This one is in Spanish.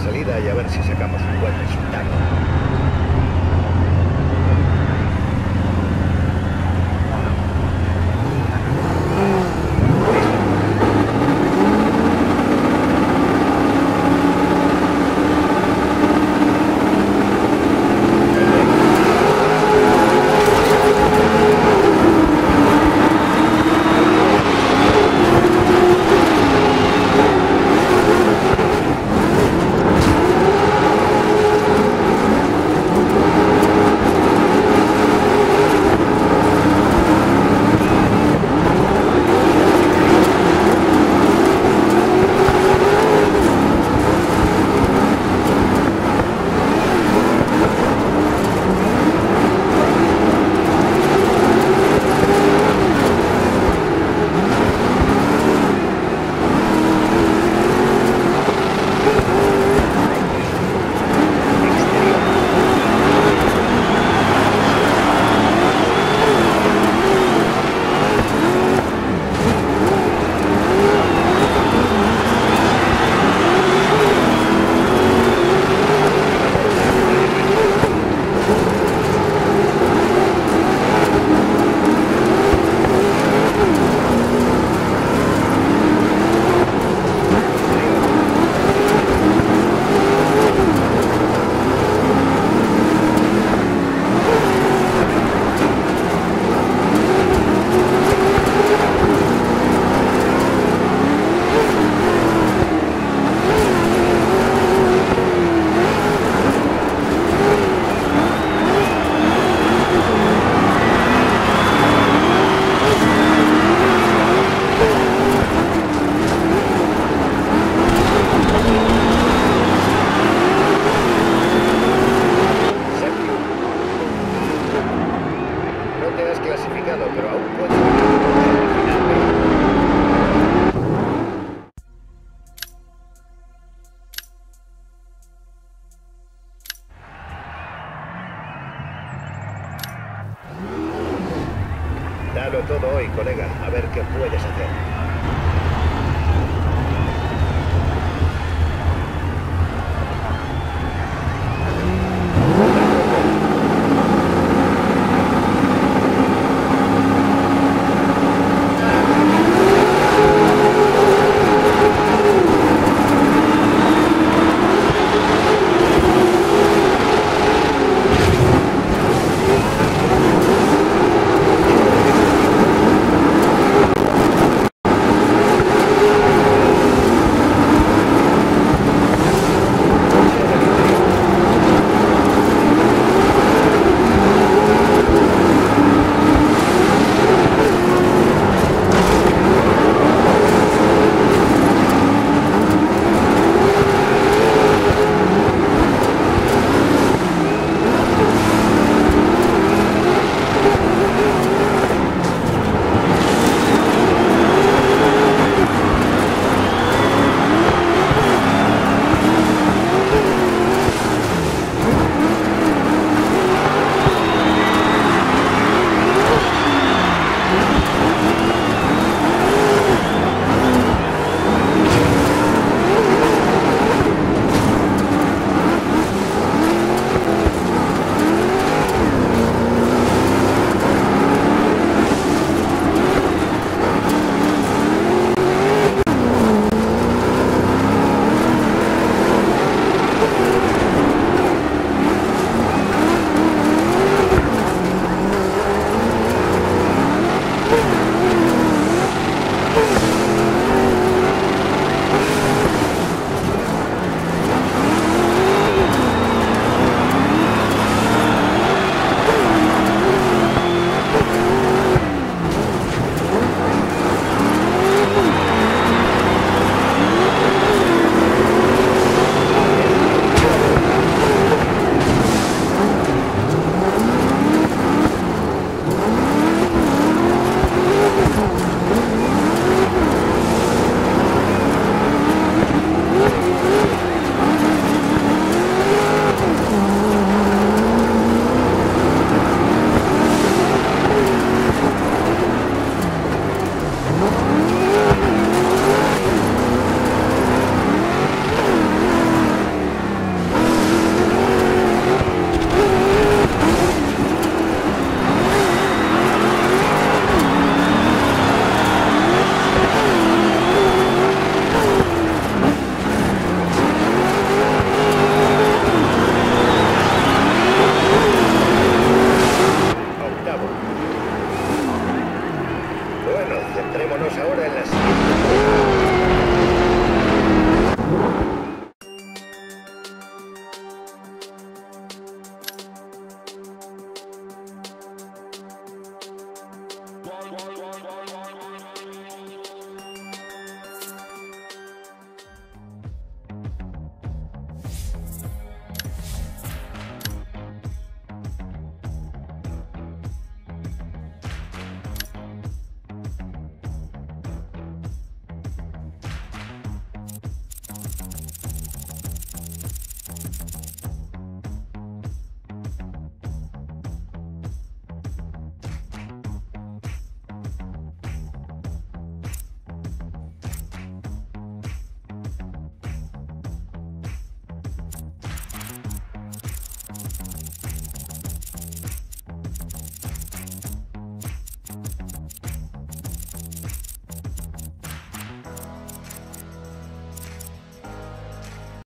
salida y a ver si sacamos un buen resultado. Dalo todo hoy, colega, a ver qué puedes hacer.